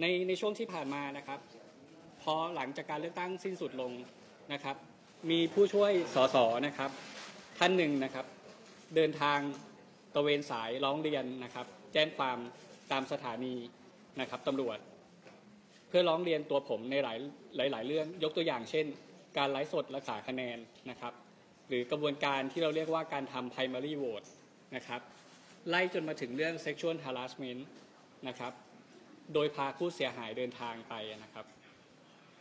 ในในช่วงที่ผ่านมานะครับ พอหลังจากการเลือกตั้งสิ้นสุดลงนะครับ มีผู้ช่วยสสนะครับ ท่านหนึ่งนะครับ เดินทางตระเวนสายร้องเรียนนะครับ แจ้งความตามสถานีนะครับตำรวจ เพื่อร้องเรียนตัวผมในหลายหลายหลายเรื่องยกตัวอย่างเช่น การไลฟ์สดรักษาคะแนนนะครับ หรือกระบวนการที่เราเรียกว่าการทำ primary vote นะครับ ไล่จนมาถึงเรื่อง sexual harassment นะครับ โดยพาผู้เสียหายเดินทางไปนะครับ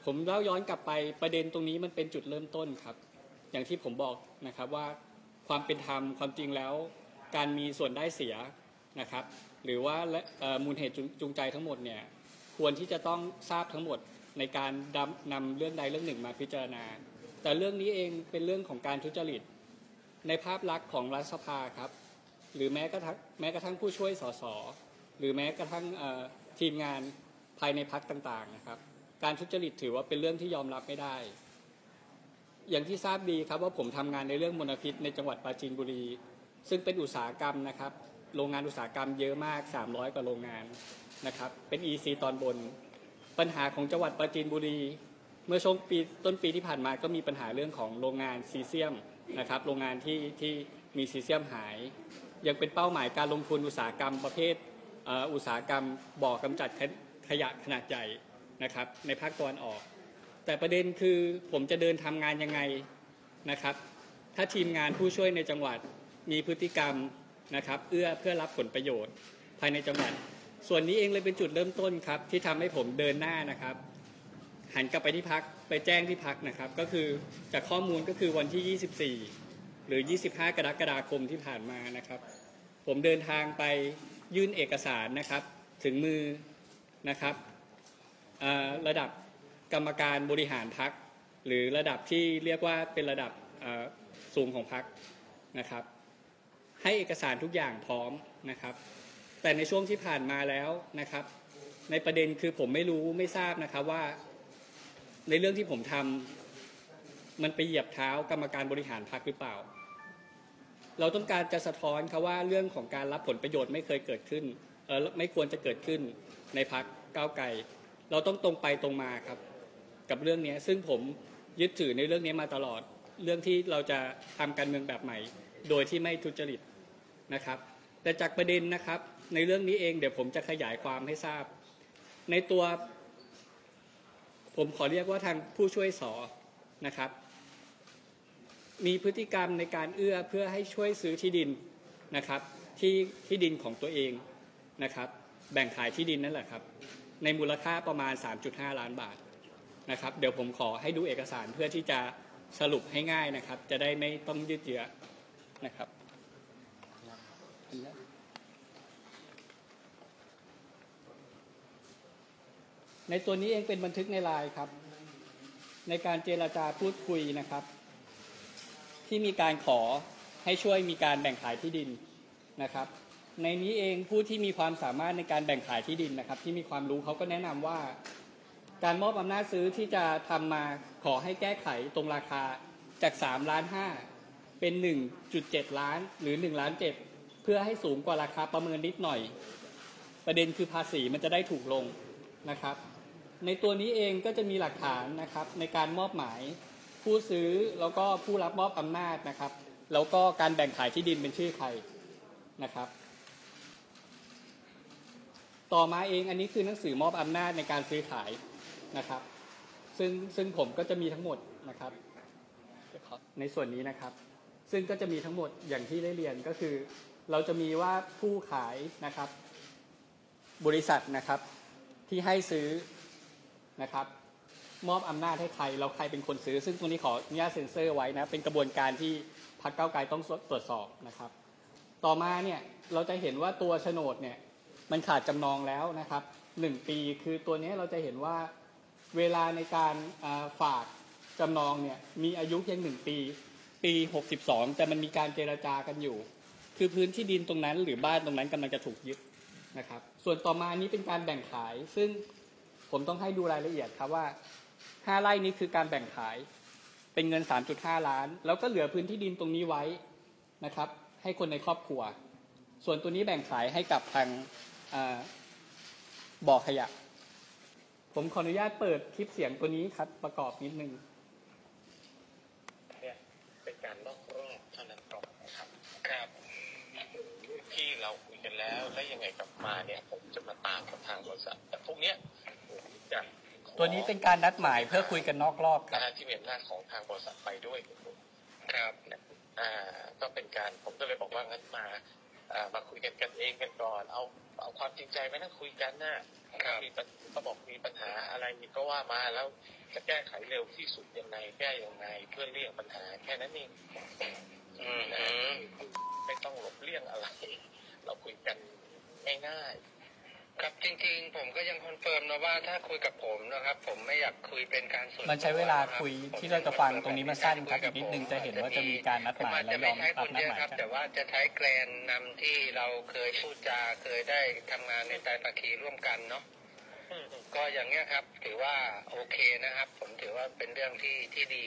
ผมเล่าย้อนกลับไปประเด็นตรงนี้มันเป็นจุดเริ่มต้นครับ อย่างที่ผมบอกนะครับว่าความเป็นธรรมความจริงแล้ว การมีส่วนได้เสียนะครับ หรือว่ามูลเหตุจูงใจทั้งหมดเนี่ยควรที่จะต้องทราบทั้งหมดในการดำนำเรื่องใดเรื่องหนึ่งมาพิจารณา แต่เรื่องนี้เองเป็นเรื่องของการทุจริต ในภาพลักษณ์ของรัฐสภาครับ หรือแม้กระทั่งแม้กระทั่งผู้ช่วยสสหรือแม้กระทั่ง ทีมงานภายในพักต่างๆนะครับ การทุจริตถือว่าเป็นเรื่องที่ยอมรับไม่ได้ อย่างที่ทราบดีครับว่าผมทำงานในเรื่องมลพิษในจังหวัดปราจีนบุรี ซึ่งเป็นอุตสาหกรรมนะครับ โรงงานอุตสาหกรรมเยอะมาก 300 กว่าโรงงานนะครับ เป็น EC ตอนบน ปัญหาของจังหวัดปราจีนบุรี เมื่อช่วงปีต้นปีที่ผ่านมาก็มีปัญหาเรื่องของโรงงานซีเซียมนะครับ โรงงานที่ที่มีซีเซียมหาย ยังเป็นเป้าหมายการลงทุนอุตสาหกรรมประเภท อุตสาหกรรมบ่อกำจัดขยะขนาดใหญ่นะครับ ในภาคตะวันออก แต่ประเด็นคือผมจะเดินทำงานยังไงนะครับ ถ้าทีมงานผู้ช่วยในจังหวัดมีพฤติกรรมนะครับเอื้อเพื่อรับผลประโยชน์ ภายในจังหวัด ส่วนนี้เองเลยเป็นจุดเริ่มต้นครับ ที่ทำให้ผมเดินหน้านะครับ หันกลับไปที่พักไปแจ้งที่พักนะครับ ก็คือจากข้อมูลก็คือวันที่ 24 หรือ 25 กรกฎาคมที่ผ่านมานะครับ ผมเดินทางไป ยื่นเอกสารนะครับ ถึงมือนะครับระดับกรรมการบริหารพัก หรือระดับที่เรียกว่าเป็นระดับสูงของพักนะครับ ให้เอกสารทุกอย่างพร้อมนะครับ แต่ในช่วงที่ผ่านมาแล้วนะครับ ในประเด็นคือผมไม่รู้ไม่ทราบนะครับว่า ในเรื่องที่ผมทำมันไปเหยียบเท้ากรรมการบริหารพักหรือเปล่า เราต้องการจะสะท้อนครับว่าเรื่องของการรับผลประโยชน์ไม่เคยเกิดขึ้นเออไม่ควรจะเกิดขึ้นในพักก้าวไกลเราต้องตรงไปตรงมาครับ กับเรื่องนี้ซึ่งผมยึดถือในเรื่องนี้มาตลอด เรื่องที่เราจะทำการเมืองแบบใหม่ โดยที่ไม่ทุจริตนะครับ แต่จากประเด็นนะครับ ในเรื่องนี้เองเดี๋ยวผมจะขยายความให้ทราบ ในตัว ผมขอเรียกว่าทางผู้ช่วยสอนะครับ มีพฤติกรรมในการเอื้อเพื่อให้ช่วยซื้อที่ดินนะครับ ที่ที่ดินของตัวเองนะครับ แบ่งขายที่ดินนั่นแหละครับ ในมูลค่าประมาณ 3.5 ล้านบาทนะครับ เดี๋ยวผมขอให้ดูเอกสารเพื่อที่จะสรุปให้ง่ายนะครับ จะได้ไม่ต้องยืดเยื้อนะครับในตัวนี้เองเป็นบันทึกในลน์ครับ ในการเจรจาพูดคุยนะครับ ที่มีการขอให้ช่วยมีการแบ่งขายที่ดินนะครับ ในนี้เองผู้ที่มีความสามารถในการแบ่งขายที่ดินนะครับ ที่มีความรู้เขาก็แนะนำว่า การมอบอำนาจซื้อที่จะทำมาขอให้แก้ไขตรงราคาจาก 3 ล้าน 5 เป็น 1.7 ล้านหรือ 1 ล้าน7เพื่อให้สูงกว่าราคาประเมินนิดหน่อย ประเด็นคือภาษีมันจะได้ถูกลงนะครับ ในตัวนี้เองก็จะมีหลักฐานนะครับในการมอบหมาย ผู้ซื้อแล้วก็ผู้รับมอบอำนาจนะครับ แล้วก็การแบ่งขายที่ดินเป็นชื่อใครนะครับ ต่อมาเองอันนี้คือหนังสือมอบอำนาจในการซื้อขายนะครับ ซึ่งซึ่งผมก็จะมีทั้งหมดนะครับ ในส่วนนี้นะครับ ซึ่งก็จะมีทั้งหมดอย่างที่ได้เรียนก็คือ เราจะมีว่าผู้ขายนะครับ บริษัทนะครับที่ให้ซื้อนะครับ มอบอำนาจให้ใครเราใครเป็นคนซื้อ ซึ่งตรงนี้ขออนุญาตเซ็นเซอร์ไว้นะ เป็นกระบวนการที่พรรคเก้าไกลต้องตรวจสอบนะครับ ต่อมาเนี่ยเราจะเห็นว่าตัวโฉนดเนี่ยมันขาดจำนองแล้วนะครับหนึ่งปีคือตัวนี้เราจะเห็นว่าเวลาในการาฝากจำนองเนี่ยมีอายุเพียงหนึ่งปี ปี 62 แต่มันมีการเจรจากันอยู่ คือพื้นที่ดินตรงนั้นหรือบ้านตรงนั้นกำลังจะถูกยึดนะครับ ส่วนต่อมานี้เป็นการแบ่งขาย ซึ่งผมต้องให้ดูรายละเอียดครับว่า 5ไร่นี้คือการแบ่งขาย เป็นเงิน 3.5 ล้าน แล้วก็เหลือพื้นที่ดินตรงนี้ไว้นะครับ ให้คนในครอบครัว ส่วนตัวนี้แบ่งขายให้กับทางบ่อขยะ ผมขออนุญาตเปิดคลิปเสียงตัวนี้ครับประกอบนิดนึงเนี่ยเป็นการนอกรอบเท่านั้นก่อนะครับครับที่เราคุยกันแล้วแล้วยังไงกลับมาเนี่ย ผมจะมาตามกับทางบริษัทแต่พวกเนี้ยผมจะ ตัวนี้เป็นการนัดหมายเพื่อคุยกันนอกรอบครับนะฮะที่มีอำนาจของทางบริษัทไปด้วยครับนะอ่าก็เป็นการผมก็เลยบอกว่างั้นมาอ่ามาคุยกันกันเองกันก่อน เอาเอาความจริงใจมานั่งคุยกันนะถ้ามีปัญก็บอกมีปัญหาอะไรก็ว่ามาแล้วจะแก้ไขเร็วที่สุดยังไงแก้ยังไงเพื่อเลี่ยงปัญหาแค่นั้นเองอืมนะไม่ต้องหลบเลี่ยงอะไร เราคุยกันง่าย ครับจริงๆ ผมก็ยัง confirm นะว่าถ้าคุยกับผมนะครับ ผมไม่อยากคุยเป็นการส่วนตัวมันใช้เวลาคุยที่เราจะฟังตรงนี้มันสั้นครับอีกนิดนึงจะเห็นว่าจะมีการนัดหมายและยอมรับนัดหมายครับกันแต่ว่าจะใช้แกนนำที่เราเคยพูดจาเคยได้ทำงานในไตรภาคีร่วมกันเนาะๆอืมก็อย่างเงี้ยครับ ถือว่าโอเคนะครับ ผมถือว่าเป็นเรื่องที่ที่ดี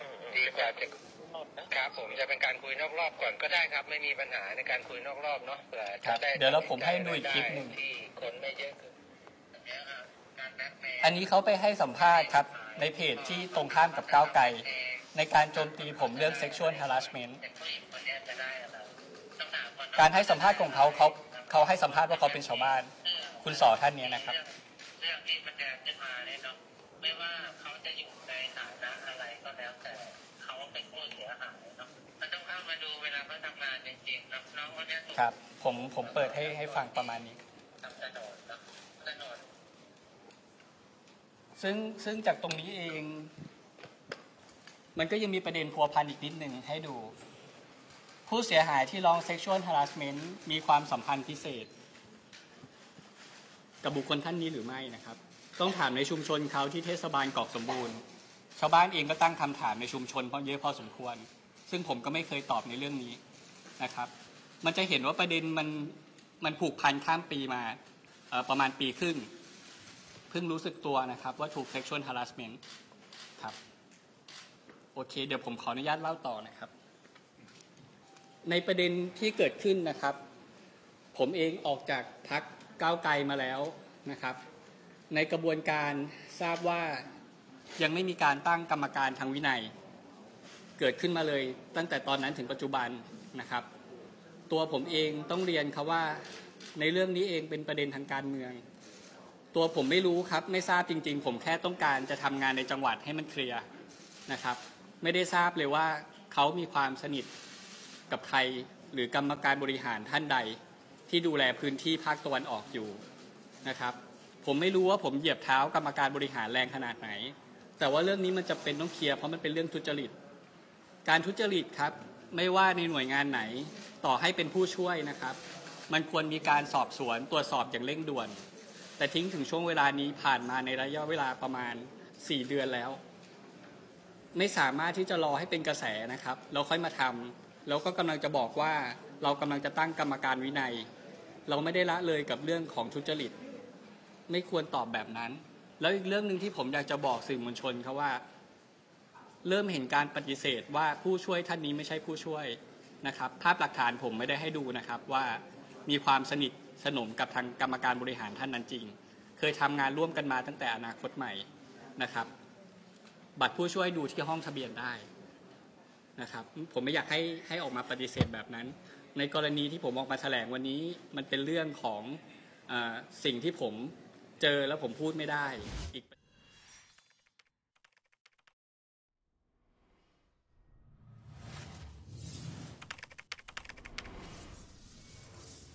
อืมดีกว่าจะ นอกนะ ครับผมจะเป็นการคุยนอกรอบก่อนก็ได้ครับ ไม่มีปัญหาในการคุยนอกรอบเนาะเผื่อครัจะบได้เดี๋ยวเราผมให้ดูอีกคลิปหนึ่งที่คนไม่เยอะคืออันเนี้ยครับการนัดแนะอันนี้เขาไปให้สัมภาษณ์ครับ ในเพจที่ตรงข้ามกับก้าวไกลในการโจมตีผมเรื่อง sexual harassment เด็กผู้หญิงคนเนี้ยจะได้อะไรต้องถามก่อนนะการให้สัมภาษณ์ของเขาเขาเขาให้สัมภาษณ์ว่าเขาเป็นชาวบ้าน คุณสอท่านเนี้ยนะครับเรื่องที่มันแดงขึ้นมาเนี่ยเนาะไม่ว่าเขาจะอยู่ในฐานะอะไรก็แล้วแต่ เขาเป็นผู้เสียหายเนาะมันต้องเข้ามาดูเวลาเขาทำงานจริงๆนะน้องคนเนี้ยถูกครับ ผมผมเปิดให้ให้ฟังประมาณนี้ ทำถนนเนาะถนนซึ่งซึ่งจากตรงนี้เอง มันก็ยังมีประเด็นพัวพันอีกนิดหนึ่งให้ดู ผู้เสียหายที่ร้อง sexual harassment มีความสัมพันธ์พิเศษ กับบุคคลท่านนี้หรือไม่นะครับ ต้องถามในชุมชนเขาที่เทศบาลกอกสมบูรณ์ ชาวบ้านเองก็ตั้งคำถามในชุมชนเพราะเยอะพอสมควร ซึ่งผมก็ไม่เคยตอบในเรื่องนี้นะครับ มันจะเห็นว่าประเด็นมันมันผูกพันข้ามปีมาประมาณปีครึ่งเพิ่งรู้สึกตัวนะครับ ว่าถูก sexual harassment ครับโอเค เดี๋ยวผมขออนุญาตเล่าต่อนะครับ ในประเด็นที่เกิดขึ้นนะครับ ผมเองออกจากพักก้าวไกลมาแล้วนะครับ ในกระบวนการทราบว่า ยังไม่มีการตั้งกรรมการทางวินัย เกิดขึ้นมาเลย ตั้งแต่ตอนนั้นถึงปัจจุบันนะครับ ตัวผมเองต้องเรียนครับว่าในเรื่องนี้เองเป็นประเด็นทางการเมือง ตัวผมไม่รู้ครับไม่ทราบจริง ๆ ผมแค่ต้องการจะทำงานในจังหวัดให้มันเคลียร์นะครับ ไม่ได้ทราบเลยว่าเขามีความสนิทกับใครหรือกรรมการบริหารท่านใดที่ดูแลพื้นที่ภาคตะวันออกอยู่นะครับ ผมไม่รู้ว่าผมเหยียบเท้ากรรมการบริหารแรงขนาดไหน แต่ว่าเรื่องนี้มันจะเป็นต้องเคลียร์เพราะมันเป็นเรื่องทุจริต การทุจริตครับ ไม่ว่าในหน่วยงานไหน ต่อให้เป็นผู้ช่วยนะครับ มันควรมีการสอบสวนตรวจสอบอย่างเร่งด่วน แต่ทิ้งถึงช่วงเวลานี้ผ่านมาในระยะเวลาประมาณ 4 เดือนแล้ว ไม่สามารถที่จะรอให้เป็นกระแสนะครับแล้วค่อยมาทำแล้วก็กำลังจะบอกว่าเรากำลังจะตั้งกรรมการวินัย เราไม่ได้ละเลยกับเรื่องของทุจริต ไม่ควรตอบแบบนั้น แล้วอีกเรื่องหนึ่งที่ผมอยากจะบอกสื่อมวลชนครับว่า เริ่มเห็นการปฏิเสธว่าผู้ช่วยท่านนี้ไม่ใช่ผู้ช่วยนะครับ ภาพหลักฐานผมไม่ได้ให้ดูนะครับว่ามีความสนิทสนมกับทางกรรมการบริหารท่านนั้นจริง เคยทำงานร่วมกันมาตั้งแต่อนาคตใหม่นะครับ บัตรผู้ช่วยดูที่ห้องทะเบียนได้นะครับ ผมไม่อยากให้ให้ออกมาปฏิเสธแบบนั้น ในกรณีที่ผมออกมาแถลงวันนี้มันเป็นเรื่องของอสิ่งที่ผม เจอแล้วผมพูดไม่ได้อีก